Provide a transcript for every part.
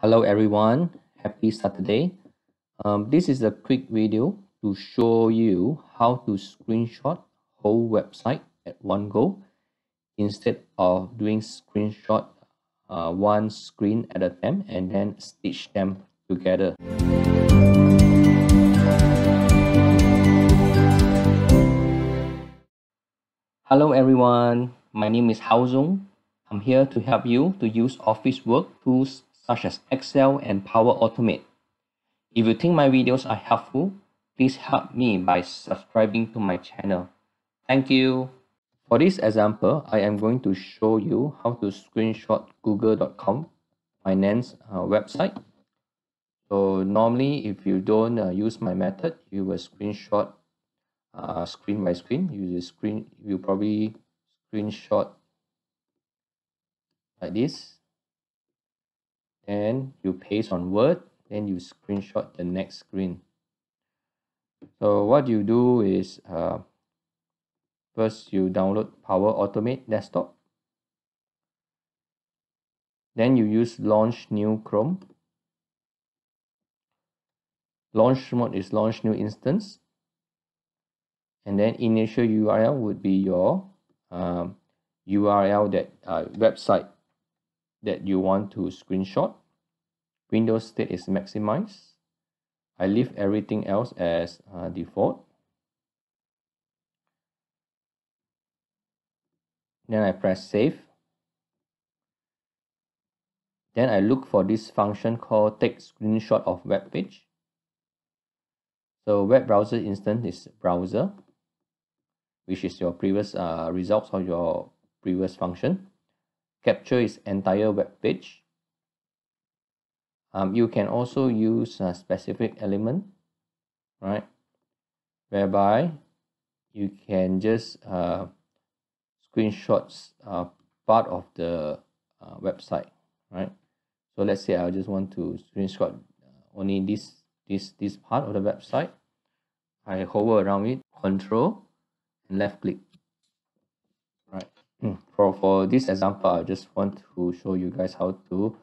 Hello everyone, happy Saturday. Um, this is a quick video to show you how to screenshot whole website at one go instead of doing screenshot uh, one screen at a time and then stitch them together. Hello everyone, my name is Hao Zong. I'm here to help you to use office work tools such as Excel and Power Automate. If you think my videos are helpful, please help me by subscribing to my channel. Thank you. For this example, I am going to show you how to screenshot google.com finance uh, website. So normally if you don't uh, use my method, you will screenshot uh, screen by screen. You will screen you probably screenshot like this and you paste on Word then you screenshot the next screen. So what you do is uh, first you download Power Automate desktop. Then you use launch new Chrome. Launch mode is launch new instance. And then initial URL would be your um, URL that uh, website that you want to screenshot. Windows state is maximized. I leave everything else as uh, default. Then I press save. Then I look for this function called take screenshot of web page. So web browser instance is browser, which is your previous uh, results of your previous function capture its entire web page. Um, you can also use a specific element, right? Whereby you can just uh, screenshots uh, part of the uh, website, right? So let's say I just want to screenshot only this this this part of the website. I hover around it, control, and left click. Mm. For, for this example, I just want to show you guys how to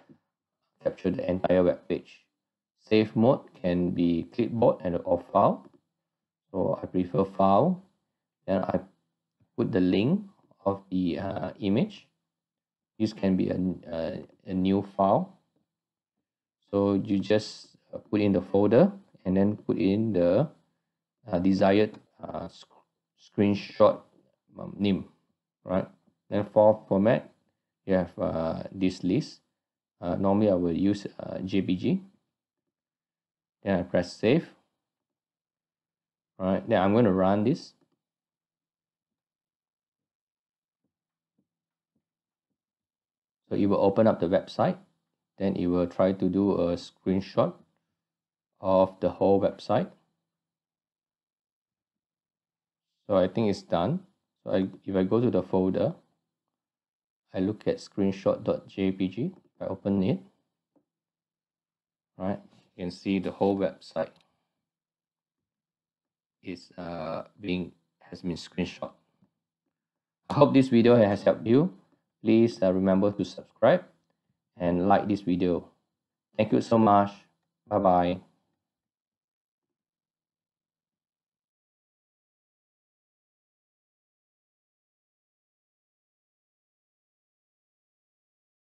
capture the entire web page. Save mode can be clipboard and or file. So I prefer file. Then I put the link of the uh, image. This can be a, a, a new file. So you just put in the folder and then put in the uh, desired uh, sc screenshot um, name, right? Then for format you have uh, this list. Uh, normally I will use uh, JPG then I press save. Alright, then I'm going to run this. So it will open up the website. Then it will try to do a screenshot of the whole website. So I think it's done. So I, if I go to the folder I look at screenshot.jpg I open it right you can see the whole website is uh, being has been screenshot. I hope this video has helped you. Please uh, remember to subscribe and like this video. Thank you so much. Bye bye